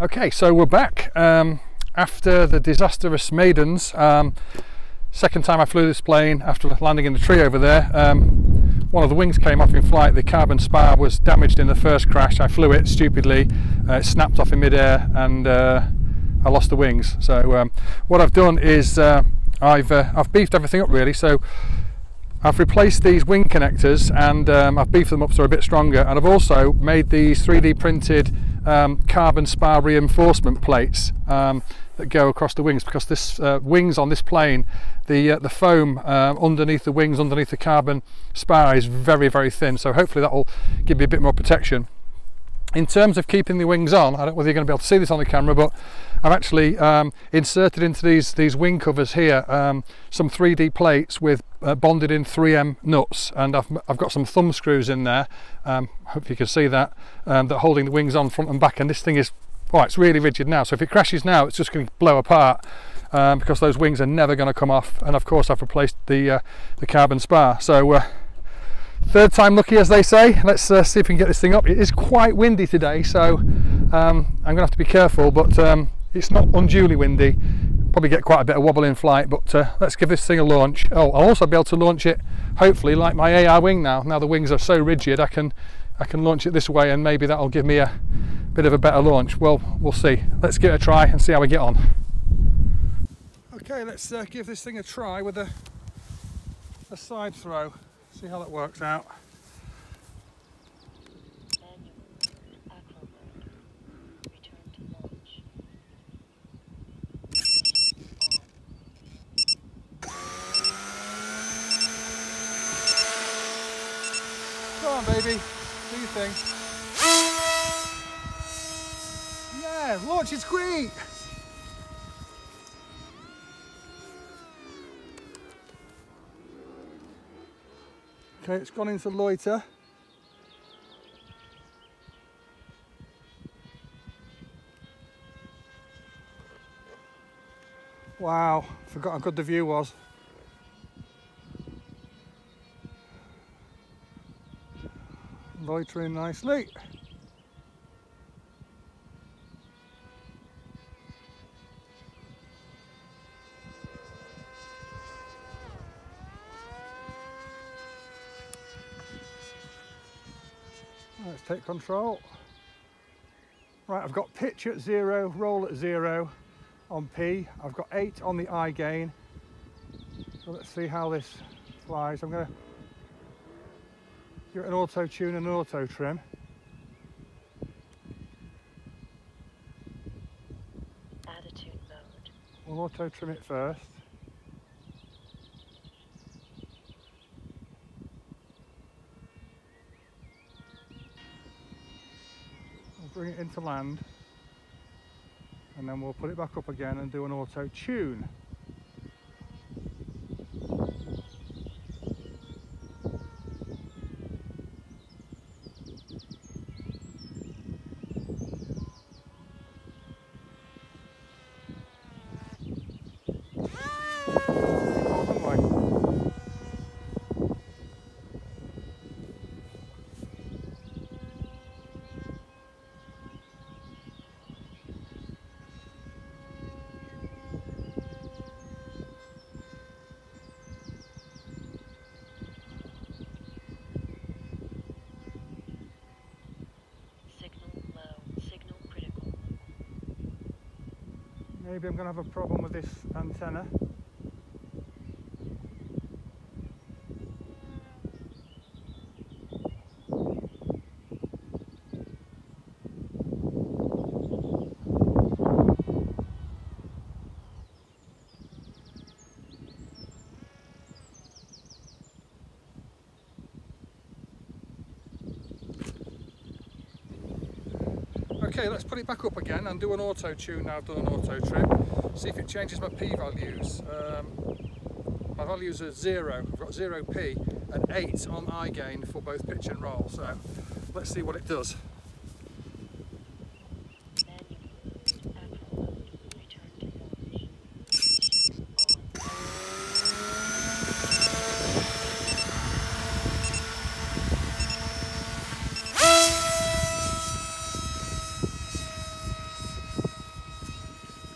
Okay, so we're back um, after the disastrous Maidens. Um, second time I flew this plane after landing in the tree over there. Um, one of the wings came off in flight. The carbon spar was damaged in the first crash. I flew it stupidly. Uh, it snapped off in midair and uh, I lost the wings. So um, what I've done is uh, I've uh, I've beefed everything up really. So I've replaced these wing connectors and um, I've beefed them up so they're a bit stronger and I've also made these 3D printed um, carbon spar reinforcement plates um, that go across the wings because this uh, wings on this plane the uh, the foam uh, underneath the wings underneath the carbon spar is very very thin so hopefully that will give me a bit more protection. In terms of keeping the wings on, I don't know whether you're going to be able to see this on the camera, but I've actually um, inserted into these these wing covers here um, some 3D plates with uh, bonded in 3M nuts, and I've, I've got some thumb screws in there. Um, hope you can see that um, that holding the wings on front and back. And this thing is, oh, it's really rigid now. So if it crashes now, it's just going to blow apart. Um, because those wings are never going to come off, and of course I've replaced the uh, the carbon spar. So uh, third time lucky as they say let's uh, see if we can get this thing up it is quite windy today so um, I'm gonna have to be careful but um, it's not unduly windy. Probably get quite a bit of wobble in flight but uh, let's give this thing a launch. Oh I'll also be able to launch it hopefully like my AR wing now. Now the wings are so rigid I can I can launch it this way and maybe that'll give me a bit of a better launch. Well we'll see. Let's give it a try and see how we get on. Okay let's uh, give this thing a try with a, a side throw. See how that works out. Come on, baby. Do your thing. Yeah, launch is great. Okay, it's gone into loiter. Wow, forgot how good the view was. Loitering nicely. Let's take control. Right, I've got pitch at zero, roll at zero on P. I've got eight on the I gain. So let's see how this flies. I'm going to give it an auto tune and an auto trim. Attitude mode. We'll auto trim it first. We'll bring it into land and then we'll put it back up again and do an auto tune. Maybe I'm going to have a problem with this antenna. Okay, let's put it back up again and do an auto tune now I've done an auto trim. See if it changes my P values. Um, my values are zero, I've got zero P and eight on I gain for both pitch and roll. So let's see what it does. Manual. Acro mode. Return to launch. On.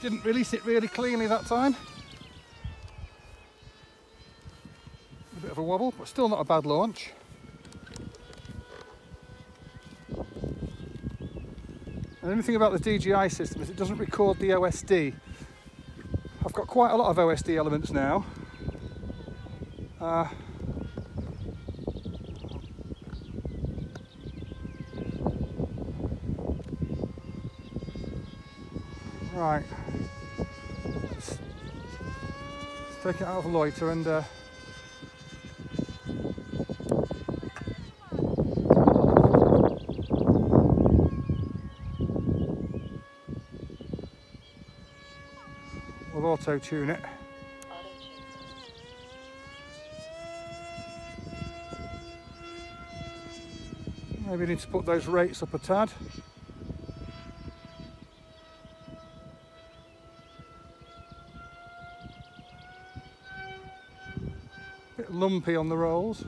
Didn't release it really cleanly that time. A bit of a wobble, but still not a bad launch. And the only thing about the DJI system is it doesn't record the OSD. I've got quite a lot of OSD elements now. Uh, right. Take it out of loiter and uh, we'll auto tune it. Maybe need to put those rates up a tad. Lumpy on the rolls.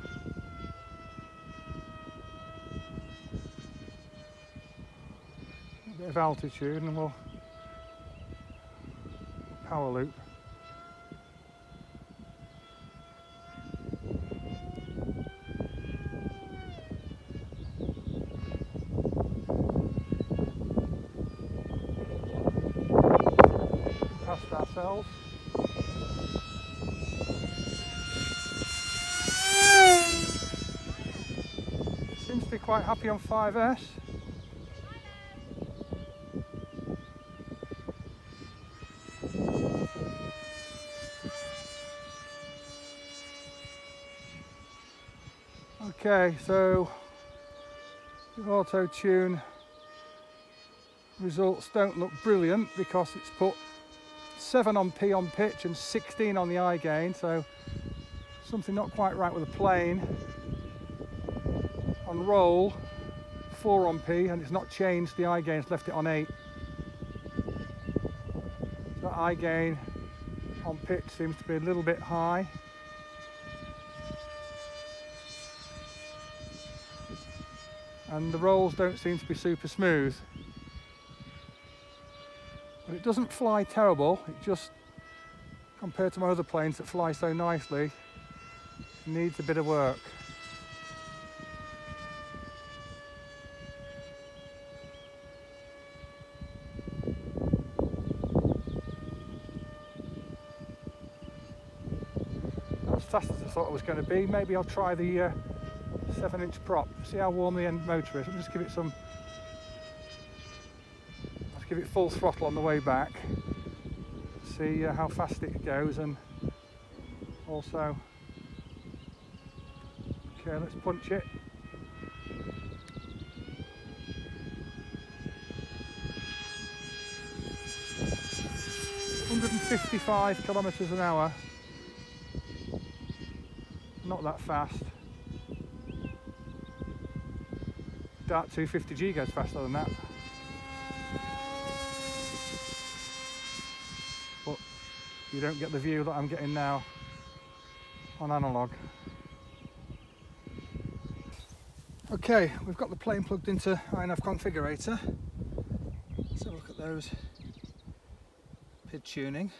A bit of altitude and we'll power loop. Past ourselves. Seems to be quite happy on 5S. Okay, so auto tune results don't look brilliant because it's put 7 on P on pitch and 16 on the I gain, so something not quite right with the plane. On roll, 4 on P, and it's not changed the I gain, left it on 8. So that I gain on pitch seems to be a little bit high. And the rolls don't seem to be super smooth. But it doesn't fly terrible, it just, compared to my other planes that fly so nicely, needs a bit of work. Not as fast as I thought it was going to be. Maybe I'll try the uh, 7 inch prop, see how warm the end motor is. Me just give it some Let's give it full throttle on the way back. See uh, how fast it goes and also okay let's punch it. Hundred and fifty-five kilometres an hour. Not that fast. Dart 250G goes faster than that. But you don't get the view that I'm getting now on analog. Okay, we've got the plane plugged into iNav configurator. Let's have a look at those PID tuning.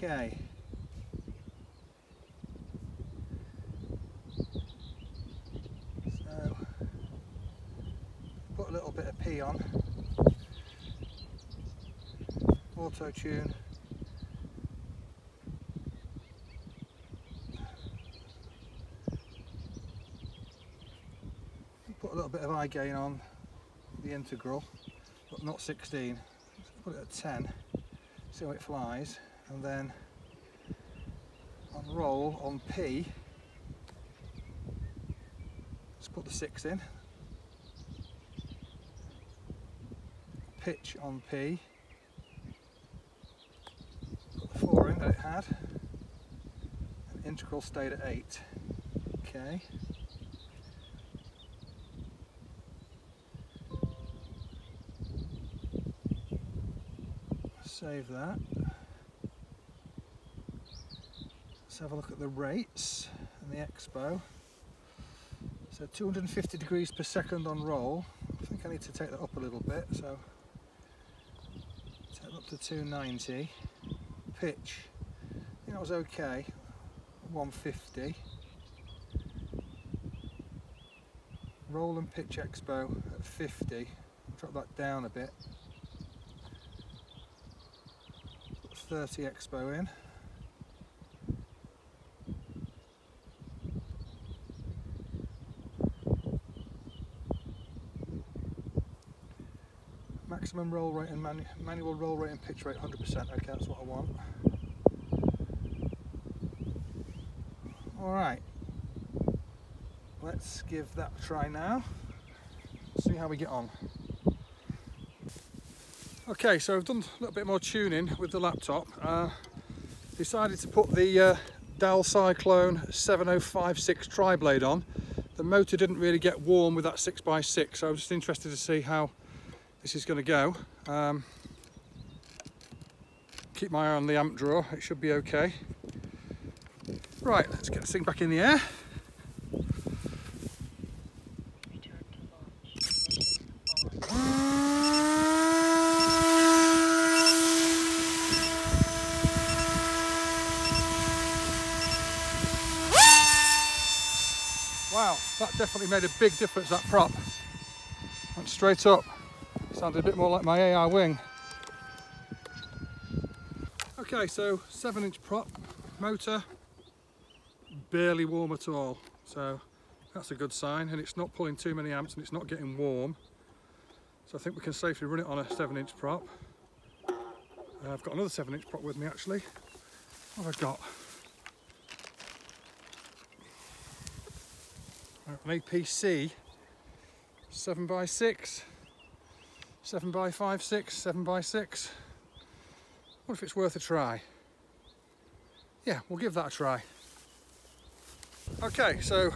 Okay. So put a little bit of P on. Auto tune. Put a little bit of I gain on the integral, but not 16. Let's put it at 10, see how it flies, and then on roll on P, let's put the 6 in. Pitch on P, put the 4 in that it had, and integral stayed at 8. Okay. Save that. Let's have a look at the rates and the expo. So 250 degrees per second on roll. I think I need to take that up a little bit, so take up to 290. Pitch, I think that was okay, 150. Roll and pitch expo at 50. Drop that down a bit. Put 30 expo in. Maximum roll rate and manu manual roll rate and pitch rate 100%. Okay, that's what I want. All right. Let's give that a try now. See how we get on. Okay, so I've done a little bit more tuning with the laptop. Uh, decided to put the uh, Dal Cyclone 7056 tri-blade on. The motor didn't really get warm with that 6x6, so I was just interested to see how this is going to go. Um, keep my eye on the amp drawer, it should be okay. Right, let's get this thing back in the air. Wow, that definitely made a big difference, that prop. Went straight up. Sounded a bit more like my AR wing. Okay, so seven inch prop, motor, barely warm at all. So that's a good sign and it's not pulling too many amps and it's not getting warm. So I think we can safely run it on a seven inch prop. Uh, I've got another seven inch prop with me actually. What have I got? an APC 7x6, 7x56, 7x6. What if it's worth a try? Yeah, we'll give that a try. Okay, so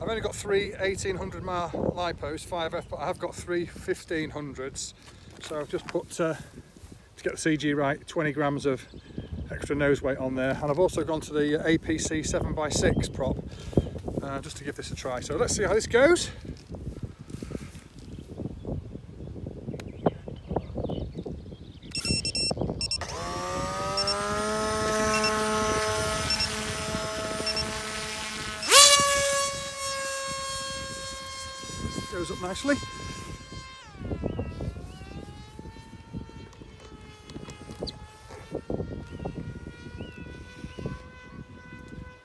I've only got three 1800 mile lipos, 5S, but I have got three 1500s. So I've just put, uh, to get the CG right, 20 grams of extra nose weight on there. And I've also gone to the APC 7x6 prop uh, just to give this a try. So let's see how this. Goes up nicely.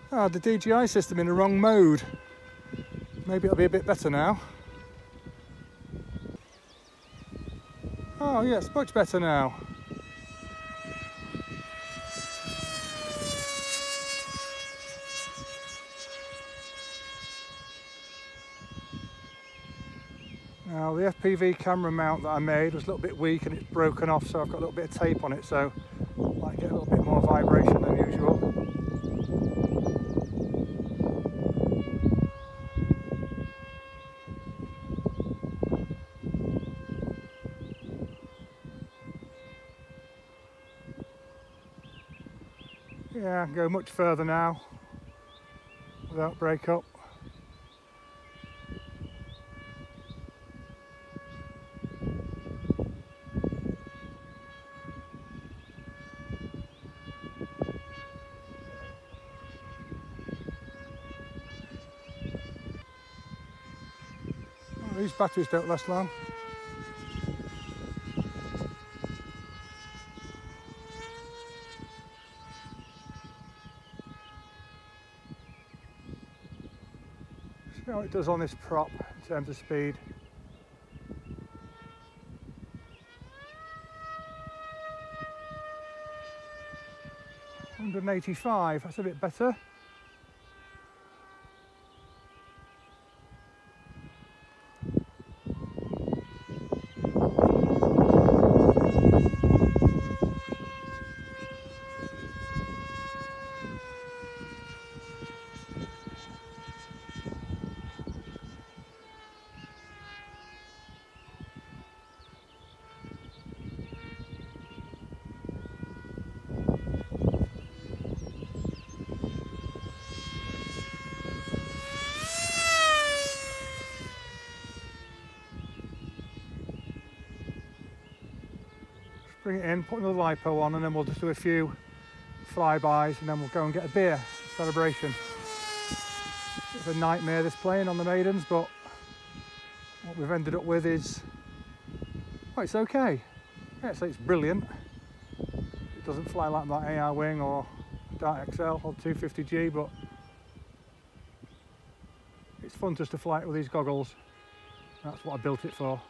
Ah, the DJI system in the wrong mode. Maybe it'll be a bit better now. Oh yes, much better now. Now the FPV camera mount that I made was a little bit weak and it's broken off so I've got a little bit of tape on it so I might get a little bit more vibration than usual. Yeah, I can go much further now without break up. These batteries don't last long. How it does on this prop in terms of speed. Hundred and eighty-five. That's a bit better. Bring it in, put another lipo on, and then we'll just do a few flybys, and then we'll go and get a beer celebration. It's a nightmare this plane on the maidens, but what we've ended up with is, well, it's okay. Yeah, so it's brilliant. It doesn't fly like my AR wing or Dart XL or 250G, but it's fun just to fly it with these goggles. That's what I built it for.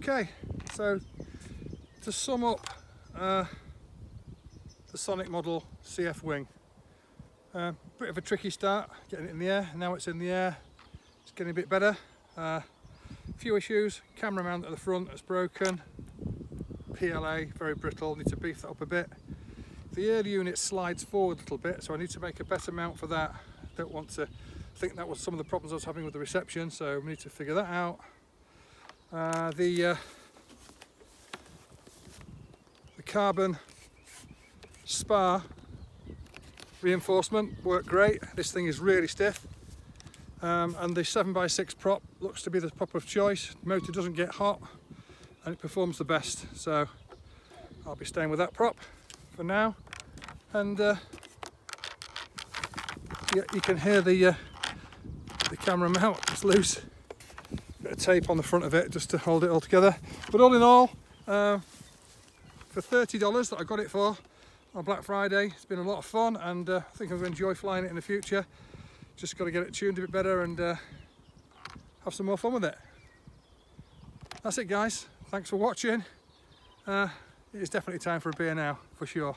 Okay, so to sum up uh, the Sonicmodell CF wing, uh, bit of a tricky start getting it in the air. Now it's in the air, it's getting a bit better. Uh, few issues, camera mount at the front that's broken, PLA very brittle, need to beef that up a bit. The air unit slides forward a little bit, so I need to make a better mount for that. Don't want to I think that was some of the problems I was having with the reception, so we need to figure that out. Uh, the uh, the carbon spar reinforcement worked great. This thing is really stiff. Um, and the 7x6 prop looks to be the prop of choice. The motor doesn't get hot and it performs the best. So I'll be staying with that prop for now. And uh, yeah, you can hear the uh, the camera mount, it's loose bit of tape on the front of it just to hold it all together. But all in all, uh, for $30 that I got it for on Black Friday, it's been a lot of fun and uh, I think I'm going to enjoy flying it in the future. Just got to get it tuned a bit better and uh, have some more fun with it. That's it guys, thanks for watching. Uh, it is definitely time for a beer now, for sure.